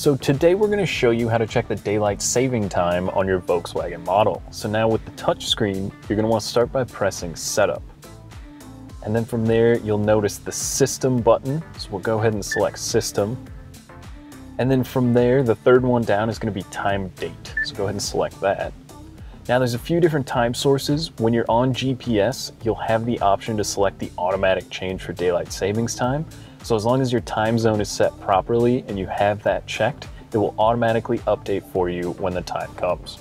So today we're going to show you how to check the daylight saving time on your Volkswagen model. So now with the touchscreen, you're going to want to start by pressing setup. And then from there, you'll notice the system button. So we'll go ahead and select system. And then from there, the third one down is going to be time date. So go ahead and select that. Now there's a few different time sources. When you're on GPS, you'll have the option to select the automatic change for daylight savings time. So as long as your time zone is set properly and you have that checked, it will automatically update for you when the time comes.